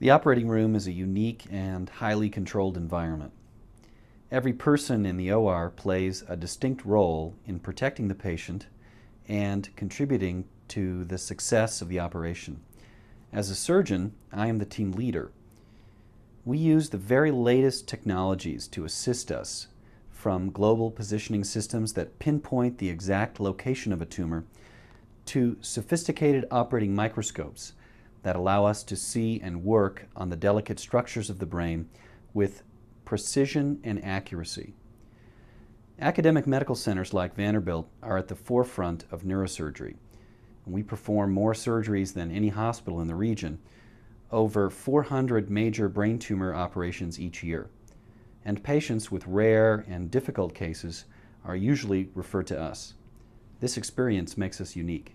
The operating room is a unique and highly controlled environment. Every person in the OR plays a distinct role in protecting the patient and contributing to the success of the operation. As a surgeon, I am the team leader. We use the very latest technologies to assist us, from global positioning systems that pinpoint the exact location of a tumor to sophisticated operating microscopes that allow us to see and work on the delicate structures of the brain with precision and accuracy. Academic medical centers like Vanderbilt are at the forefront of neurosurgery. We perform more surgeries than any hospital in the region, over 400 major brain tumor operations each year. And patients with rare and difficult cases are usually referred to us. This experience makes us unique.